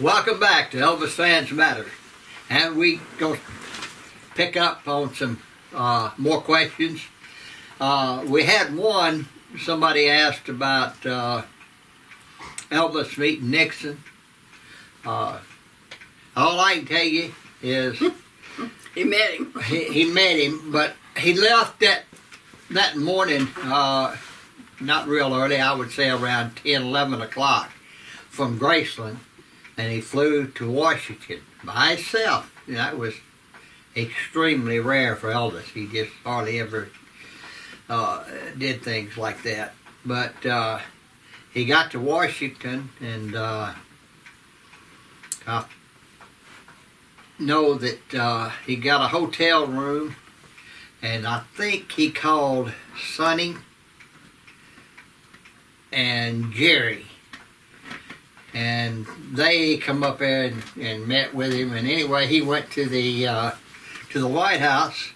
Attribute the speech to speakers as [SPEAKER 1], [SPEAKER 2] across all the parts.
[SPEAKER 1] Welcome back to Elvis Fans Matter. And we go pick up on some uh, more questions. Uh, we had one, somebody asked about uh, Elvis meeting Nixon. Uh, all I can tell you is
[SPEAKER 2] He met him.
[SPEAKER 1] he, he met him, but he left that that morning, uh, not real early, I would say around 10, 11 o'clock from Graceland, and he flew to Washington by himself. That was extremely rare for Elvis. He just hardly ever uh, did things like that. But uh, he got to Washington, and uh, I know that uh, he got a hotel room, and I think he called Sonny and Jerry. And they come up there and, and met with him. And anyway, he went to the uh, to the White House,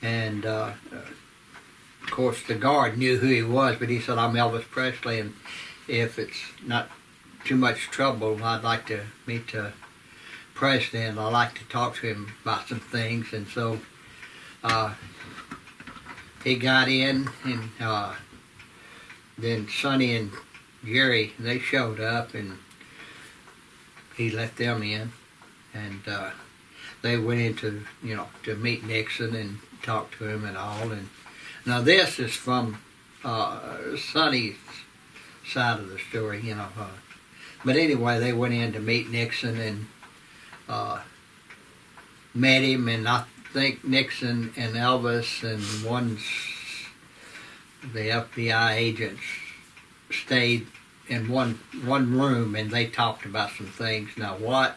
[SPEAKER 1] and uh, of course the guard knew who he was. But he said, "I'm Elvis Presley, and if it's not too much trouble, I'd like to meet the president. I'd like to talk to him about some things." And so uh, he got in, and uh, then Sonny and Jerry they showed up, and he let them in, and uh, they went into you know to meet Nixon and talk to him and all. And now this is from uh, Sonny's side of the story, you know. Uh, but anyway, they went in to meet Nixon and uh, met him, and I think Nixon and Elvis and one the FBI agents stayed in one one room and they talked about some things. Now what?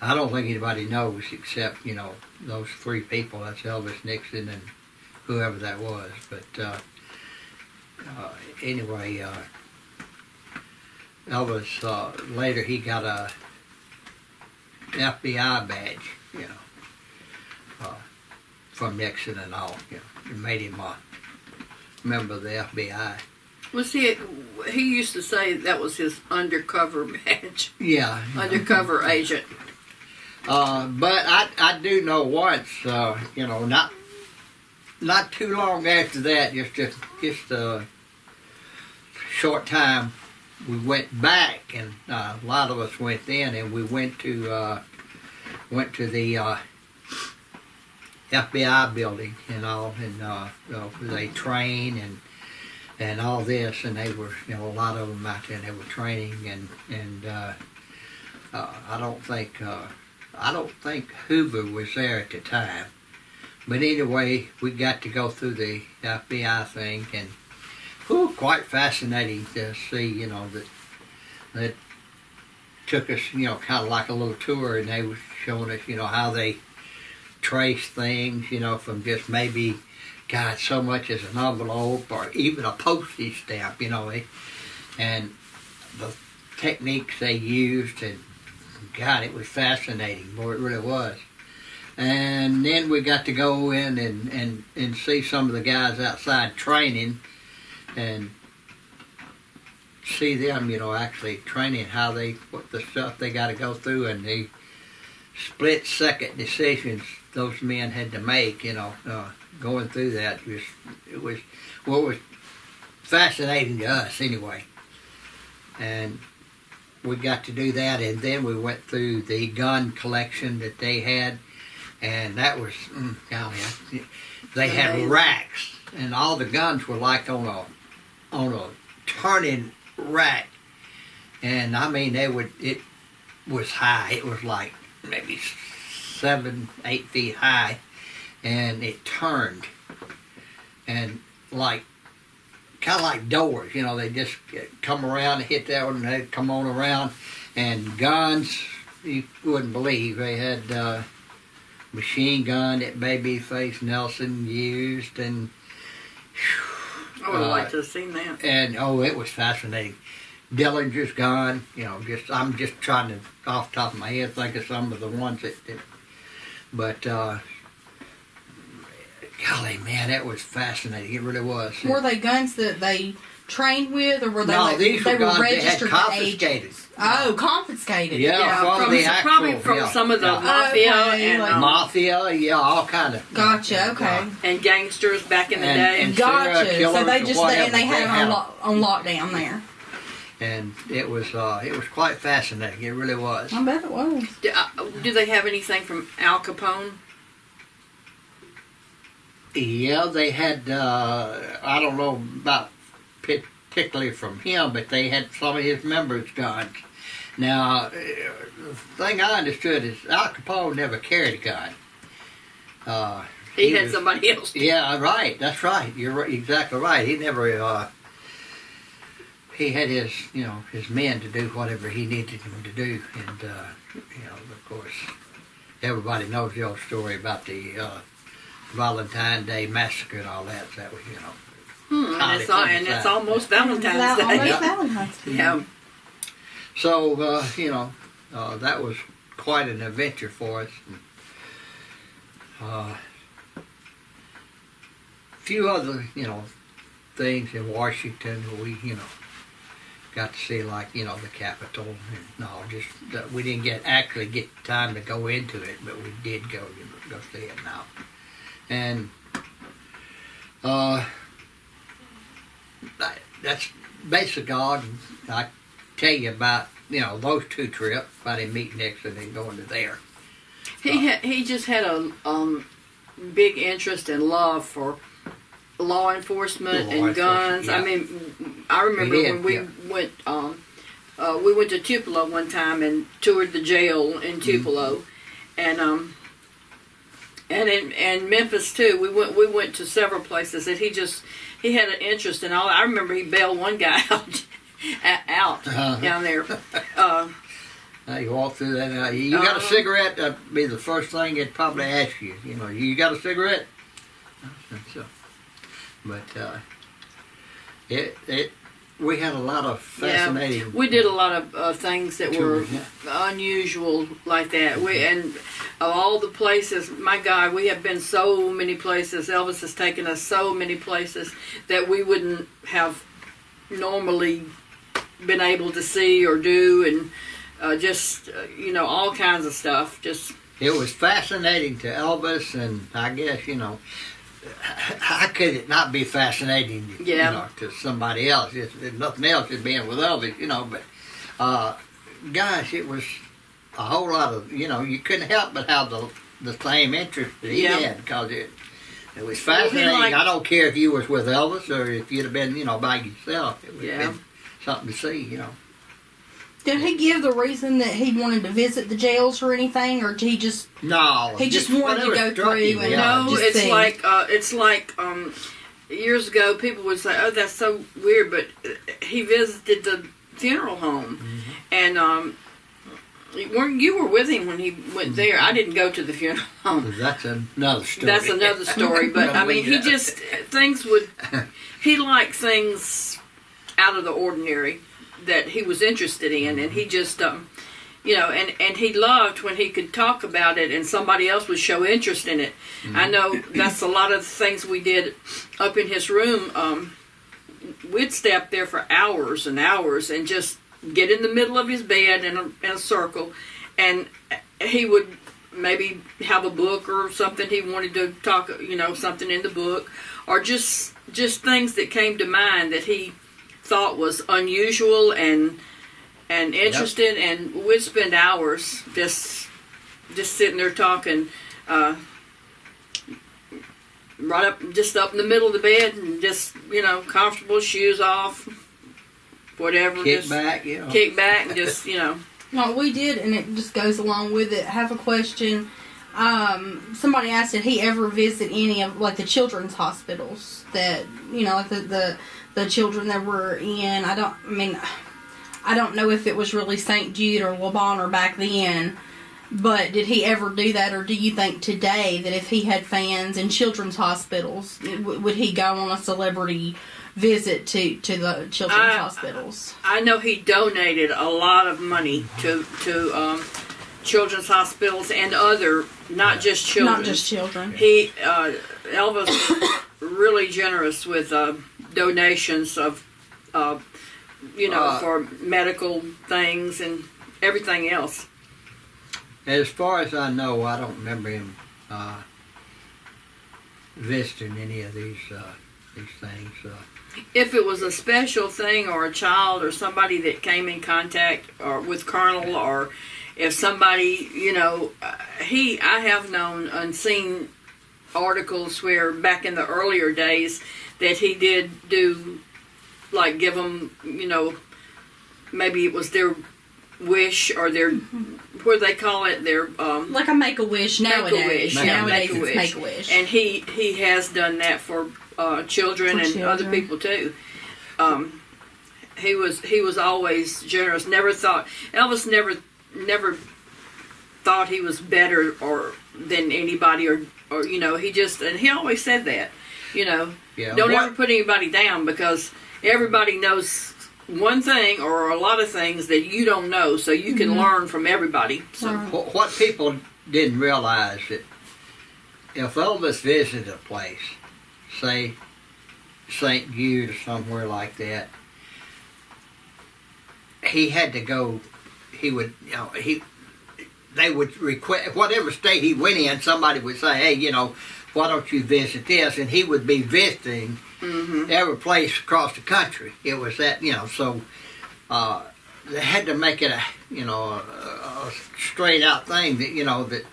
[SPEAKER 1] I don't think anybody knows except you know those three people. That's Elvis, Nixon, and whoever that was. But uh, uh, anyway, uh, Elvis uh, later he got a FBI badge, you know, uh, from Nixon and all. You know, it made him a member of the FBI.
[SPEAKER 2] Was he? He used to say that was his undercover badge,
[SPEAKER 1] Yeah.
[SPEAKER 2] undercover agent.
[SPEAKER 1] Uh, but I, I do know once, uh, you know, not not too long after that, just a, just a short time, we went back, and uh, a lot of us went then, and we went to uh, went to the uh, FBI building and all, and uh, uh, they train and and all this, and they were, you know, a lot of them out there, and they were training, and and uh, uh, I don't think. Uh, I don't think Hoover was there at the time. But anyway, we got to go through the FBI thing, and whew, quite fascinating to see, you know, that that took us, you know, kind of like a little tour, and they were showing us, you know, how they trace things, you know, from just maybe, God, so much as an envelope or even a postage stamp, you know, eh, and the techniques they used and God, it was fascinating. Boy, it really was. And then we got to go in and, and, and see some of the guys outside training and see them, you know, actually training how they, what the stuff they got to go through and the split second decisions those men had to make, you know, uh, going through that. Was, it was, what was fascinating to us anyway. And we got to do that, and then we went through the gun collection that they had, and that was, mm, golly, they had racks, and all the guns were like on a on a turning rack, and I mean they would it was high. It was like maybe seven, eight feet high, and it turned, and like kind of like doors, you know, they just come around and hit that one, and they'd come on around. And guns, you wouldn't believe. They had uh, machine gun that Babyface Nelson used, and
[SPEAKER 2] I would have
[SPEAKER 1] Uh,
[SPEAKER 2] liked to have seen that.
[SPEAKER 1] and oh, it was fascinating. Dillinger's gun, you know, just I'm just trying to off the top of my head think of some of the ones that, that but uh, golly, man, that was fascinating. It really was.
[SPEAKER 3] Were they guns that they trained with, or were they
[SPEAKER 1] no,
[SPEAKER 3] like
[SPEAKER 1] these
[SPEAKER 3] they
[SPEAKER 1] were guns they had
[SPEAKER 3] registered to age?
[SPEAKER 1] confiscated.
[SPEAKER 3] Oh, confiscated.
[SPEAKER 1] Yeah,
[SPEAKER 2] Yeah,
[SPEAKER 1] from,
[SPEAKER 2] from
[SPEAKER 1] the actual,
[SPEAKER 2] probably from
[SPEAKER 1] yeah,
[SPEAKER 2] some of the
[SPEAKER 1] yeah.
[SPEAKER 2] mafia
[SPEAKER 3] Okay,
[SPEAKER 2] and
[SPEAKER 3] like-
[SPEAKER 2] um,
[SPEAKER 1] mafia, yeah, all kind of.
[SPEAKER 3] Gotcha. Okay.
[SPEAKER 2] and gangsters back in the
[SPEAKER 1] And-
[SPEAKER 2] day.
[SPEAKER 1] and-
[SPEAKER 3] Gotcha. So they just
[SPEAKER 1] whatever,
[SPEAKER 3] and they had
[SPEAKER 1] they
[SPEAKER 3] it
[SPEAKER 1] had
[SPEAKER 3] lo- on lockdown there.
[SPEAKER 1] And it was uh, it was quite fascinating. It really was.
[SPEAKER 3] I bet it was.
[SPEAKER 2] do, uh, do they have anything from Al Capone?
[SPEAKER 1] Yeah, they had. Uh, I don't know about particularly from him, but they had some of his members' guns. Now, uh, the thing I understood is Al Capone never carried a gun. Uh,
[SPEAKER 2] He, had
[SPEAKER 1] was-
[SPEAKER 2] somebody else.
[SPEAKER 1] Yeah, right. That's right. You're right, exactly right. He never. He had his, you know, his men to do whatever he needed them to do, and uh, you know, of course, everybody knows the old story about the uh, Valentine Day massacre and all that. That was, you know,
[SPEAKER 2] Hmm, and, it's, al- and it's almost Valentine's
[SPEAKER 3] Val-
[SPEAKER 2] Day.
[SPEAKER 3] almost
[SPEAKER 1] Yeah.
[SPEAKER 3] Valentine's Day.
[SPEAKER 2] Yeah.
[SPEAKER 1] So uh, you know, uh, that was quite an adventure for us. And, uh, a few other, you know, things in Washington we, you know, got to see like, you know, the Capitol. And, no, just we didn't get actually get time to go into it, but we did go go see it now. And uh, that, that's basic God. I tell you about you know those two trips about him meeting Nixon and going to there.
[SPEAKER 2] He had, he just had a um, big interest and love for law enforcement
[SPEAKER 1] Law
[SPEAKER 2] and
[SPEAKER 1] enforcement,
[SPEAKER 2] guns. I mean, I remember
[SPEAKER 1] did,
[SPEAKER 2] when we
[SPEAKER 1] yeah.
[SPEAKER 2] went um, uh, we went to Tupelo one time and toured the jail in
[SPEAKER 1] Mm-hmm.
[SPEAKER 2] Tupelo, and um, and in and Memphis too. We went we went to several places that he just he had an interest in all. I remember he bailed one guy out out
[SPEAKER 1] Uh-huh.
[SPEAKER 2] down there. Uh,
[SPEAKER 1] Now you walk through that. Uh, you got a
[SPEAKER 2] Uh-huh.
[SPEAKER 1] cigarette? That'd be the first thing they'd probably ask you. You know, you got a cigarette? I think so. But uh, it it we had a lot of fascinating.
[SPEAKER 2] We did a lot of uh, things that were
[SPEAKER 1] yeah.
[SPEAKER 2] unusual like that. We and of all the places, my God, we have been so many places. Elvis has taken us so many places that we wouldn't have normally been able to see or do, and uh, just uh, you know all kinds of stuff. Just
[SPEAKER 1] It was fascinating to Elvis, and I guess you know, how could it not be fascinating?
[SPEAKER 2] Yeah.
[SPEAKER 1] You know, to somebody else. It's, nothing else than being with Elvis, you know. But uh, gosh, it was a whole lot of you know. You couldn't help but have the the same interest that he
[SPEAKER 2] Yeah.
[SPEAKER 1] had because it. It was
[SPEAKER 2] Well,
[SPEAKER 1] fascinating.
[SPEAKER 2] liked-
[SPEAKER 1] I don't care if you was with Elvis or if you'd have been, you know, by yourself. It would
[SPEAKER 2] Yeah.
[SPEAKER 1] have been something to see, you know.
[SPEAKER 3] Did he give the reason that he wanted to visit the jails or anything, or did he just?
[SPEAKER 1] No,
[SPEAKER 3] He just wanted to go through
[SPEAKER 1] him,
[SPEAKER 3] and
[SPEAKER 1] yeah.
[SPEAKER 2] no, it's
[SPEAKER 3] see.
[SPEAKER 2] like uh, it's like um, years ago. People would say, "Oh, that's so weird," but uh, he visited the funeral home,
[SPEAKER 1] Mm-hmm.
[SPEAKER 2] and um, you weren't you were with him when he went there? I didn't go to the funeral home.
[SPEAKER 1] That's another story.
[SPEAKER 2] That's another story. But I mean, he just things would he liked things out of the ordinary that he was interested in, and he just um, you know, and and he loved when he could talk about it, and somebody else would show interest in it. I know that's a lot of the things we did up in his room. Um, we'd stay up there for hours and hours and just get in the middle of his bed in a, in a circle, and he would maybe have a book or something he wanted to talk, you know, something in the book, or just just things that came to mind that he thought was unusual and and interesting, and we'd spend hours just just sitting there talking. Uh, right up, just up in the middle of the bed, and just you know, comfortable, shoes off, whatever.
[SPEAKER 1] kick
[SPEAKER 2] just
[SPEAKER 1] back, you know.
[SPEAKER 2] kick back, and just you know.
[SPEAKER 3] No, we did, and it just goes along with it. Have a question. Um, somebody asked, did he ever visit any of like the children's hospitals that you know, like the the, the children that were in? I don't. I mean, I don't know if it was really St. Jude or Le Bonheur back then. But did he ever do that, or do you think today that if he had fans in children's hospitals, w- would he go on a celebrity visit to, to the children's
[SPEAKER 2] I-
[SPEAKER 3] hospitals?
[SPEAKER 2] I know he donated a lot of money to to um, children's hospitals and other, not just children.
[SPEAKER 3] Not just children.
[SPEAKER 2] He uh, Elvis really generous with uh, donations of uh, you know,
[SPEAKER 1] Uh,
[SPEAKER 2] for medical things and everything else.
[SPEAKER 1] As far as I know, I don't remember him uh, visiting any of these uh, these things. Uh,
[SPEAKER 2] If it was a special thing or a child or somebody that came in contact or with Colonel or if somebody, you know, uh, he, I have known and seen articles where back in the earlier days that he did do, like give them, you know, maybe it was their wish or their, what do they call it, their, um,
[SPEAKER 3] Like a make a wish nowadays.
[SPEAKER 2] Make-A-Wish,
[SPEAKER 1] yeah,
[SPEAKER 3] Nowadays
[SPEAKER 2] Make-A-Wish.
[SPEAKER 3] make a wish.
[SPEAKER 2] and he he has done that for uh, children
[SPEAKER 3] For
[SPEAKER 2] and
[SPEAKER 3] children.
[SPEAKER 2] other people too. Um, he was he was always generous. Never thought Elvis never never thought he was better or than anybody or or you know he just and he always said that you know
[SPEAKER 1] yeah.
[SPEAKER 2] don't
[SPEAKER 1] what,
[SPEAKER 2] ever put anybody down because everybody knows one thing or a lot of things that you don't know so you can
[SPEAKER 3] Mhm.
[SPEAKER 2] learn from everybody so
[SPEAKER 3] Right.
[SPEAKER 1] what what people didn't realize that if Elvis visited a place, say St. Jude or somewhere like that, he had to go. He would, you know, he they would request whatever state he went in. Somebody would say, "Hey, you know, why don't you visit this?" And he would be visiting
[SPEAKER 2] hmm
[SPEAKER 1] every place across the country. It was that, you know, so uh, they had to make it a, you know, a, a straight out thing that, you know, that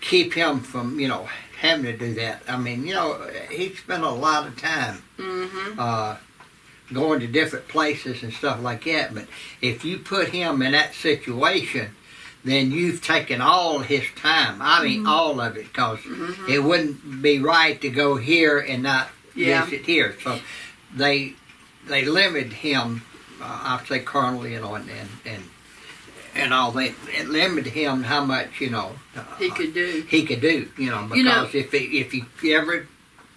[SPEAKER 1] keep him from, you know, having to do that. I mean, you know, he spent a lot of time
[SPEAKER 2] hmm
[SPEAKER 1] uh, going to different places and stuff like that. But if you put him in that situation, then you've taken all his time. I mean,
[SPEAKER 3] Mhm.
[SPEAKER 1] all of it, because
[SPEAKER 2] hmm
[SPEAKER 1] it wouldn't be right to go here and not
[SPEAKER 2] Yeah.
[SPEAKER 1] visit here. So they they limited him. Uh, I'd say know, and and and, and all that. It limited him how much you know uh,
[SPEAKER 2] he could do
[SPEAKER 1] he could do. You know, because
[SPEAKER 2] You know-
[SPEAKER 1] if he, if he ever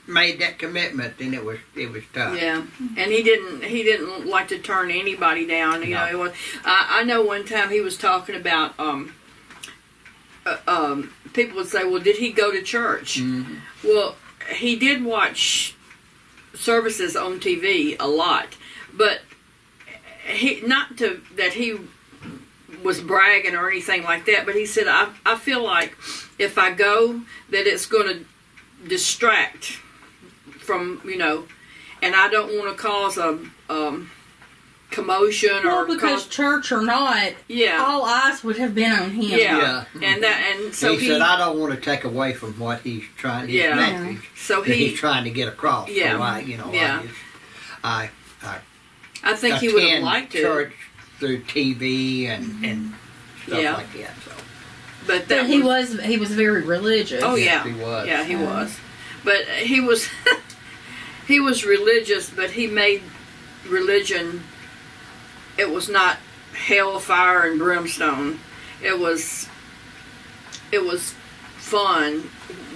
[SPEAKER 1] made that commitment, then it was it was tough.
[SPEAKER 2] Yeah, and he didn't. He didn't like to turn anybody down. You
[SPEAKER 1] No.
[SPEAKER 2] know, it was, I, I know one time he was talking about. Um, uh, um, people would say, "Well, did he go to church?"
[SPEAKER 1] Mhm.
[SPEAKER 2] Well, he did watch services on TV a lot, but he not to that he was bragging or anything like that. But he said, "I I feel like if I go, that it's going to distract from you know, and I don't want to cause a um, commotion
[SPEAKER 3] well,
[SPEAKER 2] or
[SPEAKER 3] because
[SPEAKER 2] cause
[SPEAKER 3] church or not,
[SPEAKER 2] yeah."
[SPEAKER 3] all eyes would have been on him.
[SPEAKER 2] Yeah.
[SPEAKER 1] Yeah.
[SPEAKER 2] And that, and so
[SPEAKER 1] he,
[SPEAKER 2] he,
[SPEAKER 1] said, "I don't want to take away from what he's trying. His
[SPEAKER 2] Yeah.
[SPEAKER 1] message
[SPEAKER 2] so he,
[SPEAKER 1] he's trying to get across.
[SPEAKER 2] Yeah.
[SPEAKER 1] So I, you know,
[SPEAKER 2] Yeah.
[SPEAKER 1] I,
[SPEAKER 2] I
[SPEAKER 1] I
[SPEAKER 2] think he would have liked to,
[SPEAKER 1] church through TV and and stuff
[SPEAKER 2] Yeah.
[SPEAKER 1] like that. So
[SPEAKER 2] but that
[SPEAKER 3] But he was he was very religious.
[SPEAKER 2] Oh,
[SPEAKER 1] yes,
[SPEAKER 2] yeah.
[SPEAKER 1] he was.
[SPEAKER 2] Yeah, he
[SPEAKER 3] Um,
[SPEAKER 2] was. But he was he was religious, but he made religion it was not hellfire and brimstone. It was it was fun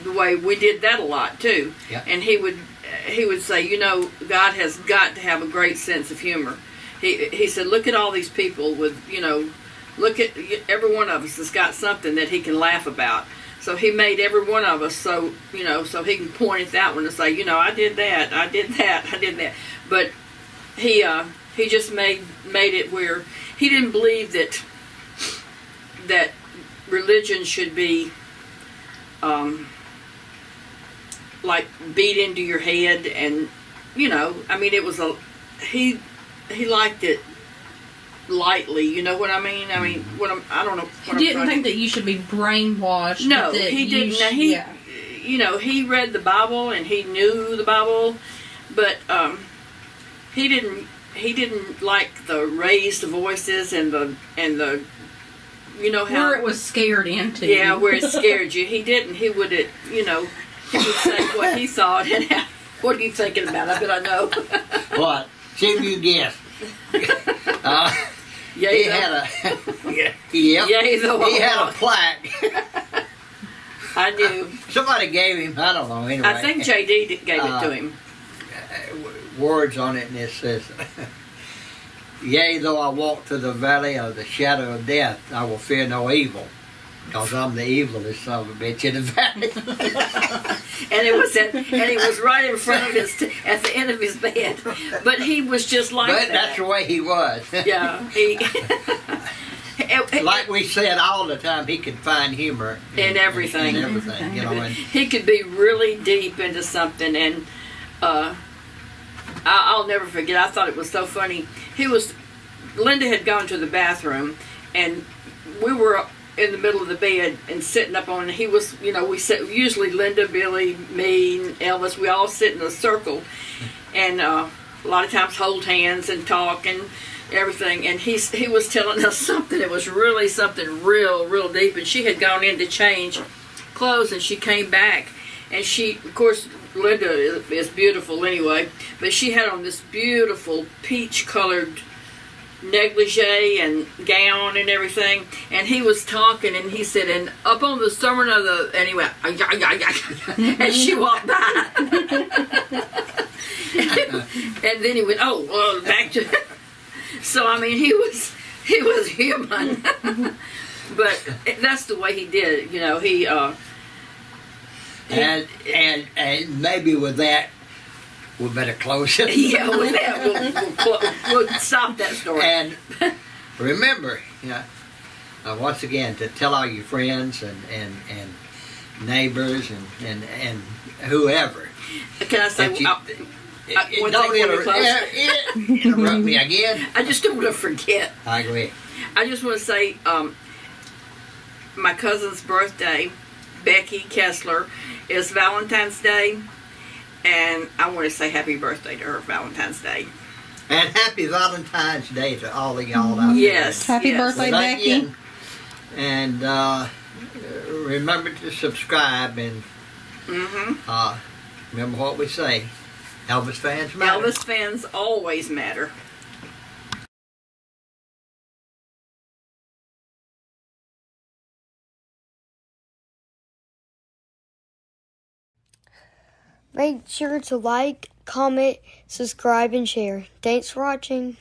[SPEAKER 2] the way we did that a lot too.
[SPEAKER 1] Yeah.
[SPEAKER 2] And he would he would say, you know, God has got to have a great sense of humor. He he said, look at all these people with, you know, look at every one of us has got something that he can laugh about. So he made every one of us so you know so he can point at that one and say you know I did that I did that I did that, but he uh, he just made made it where he didn't believe that that religion should be um, like beat into your head and you know I mean it was a he he liked it lightly you know what I mean I mean what I'm I don't know
[SPEAKER 3] He
[SPEAKER 2] I'm
[SPEAKER 3] didn't
[SPEAKER 2] trying to-
[SPEAKER 3] think that you should be brainwashed.
[SPEAKER 2] no,
[SPEAKER 3] that
[SPEAKER 2] he didn't.
[SPEAKER 3] sh-
[SPEAKER 2] he,
[SPEAKER 3] yeah.
[SPEAKER 2] you know, he read the Bible and he knew the Bible, but um, he didn't. He didn't like the raised voices and the and the, you know how.
[SPEAKER 3] where it was scared into.
[SPEAKER 2] yeah, where it scared you. He didn't. He would, it, you know, he would say what he thought and how, what are you thinking about? I bet I know.
[SPEAKER 1] what? See if you guess. Uh,
[SPEAKER 2] Yea,
[SPEAKER 1] he had a yeah, yep.
[SPEAKER 2] Yea, though
[SPEAKER 1] he had a plaque.
[SPEAKER 2] I knew.
[SPEAKER 1] Somebody gave him. I don't know. Anyway,
[SPEAKER 2] I think JD gave it
[SPEAKER 1] Uh,
[SPEAKER 2] to him.
[SPEAKER 1] uh, words on it, and it says, "Yea, though I walk through the valley of the shadow of death, I will fear no evil, Cause I'm the evilest son of a bitch in the valley.
[SPEAKER 2] and it was at, and he was right in front of his, at the end of his bed. But he was just like
[SPEAKER 1] but
[SPEAKER 2] that.
[SPEAKER 1] that's the way he was.
[SPEAKER 2] yeah, he.
[SPEAKER 1] like we said all the time, he could find humor
[SPEAKER 2] in, everything.
[SPEAKER 1] In everything, you know. And
[SPEAKER 2] he could be really deep into something, and uh, I, will never forget. I thought it was so funny. He was. Linda had gone to the bathroom, and we were in the middle of the bed and sitting up on. He was, you know, we sit usually Linda, Billy, me, Elvis. We all sit in a circle, and uh, a lot of times hold hands and talk and everything. And he he was telling us something that was really something real, real deep. And she had gone in to change clothes, and she came back, and she, of course. Linda is, is beautiful anyway, but she had on this beautiful peach colored negligee and gown and everything. And he was talking, and he said, and up on the summit of the, and he went, and she walked by. and then he went, oh, well, back to. so I mean, he was he was human, but that's the way he did. You know, he. Uh,
[SPEAKER 1] and and and maybe with that we better close it.
[SPEAKER 2] yeah, that, we'll, we'll, we'll, stop that story.
[SPEAKER 1] And remember, you know, uh, once again, to tell all your friends and, and, and neighbors and, and, and whoever.
[SPEAKER 2] Can I say, you, uh,
[SPEAKER 1] uh, don't inter- interrupt me again.
[SPEAKER 2] I just don't want to forget.
[SPEAKER 1] I agree.
[SPEAKER 2] I just want to say, um, my cousin's birthday, Becky Kessler, is Valentine's Day and I want to say happy birthday to her Valentine's Day.
[SPEAKER 1] And happy Valentine's Day to all of y'all out there.
[SPEAKER 2] yes,
[SPEAKER 3] there. Happy
[SPEAKER 2] yes.
[SPEAKER 3] birthday, Becky.
[SPEAKER 1] And uh, remember to subscribe and
[SPEAKER 2] mm-hmm.
[SPEAKER 1] uh, remember what we say. Elvis fans matter.
[SPEAKER 2] Elvis fans always matter.
[SPEAKER 4] Make sure to like, comment, subscribe, and share. Thanks for watching.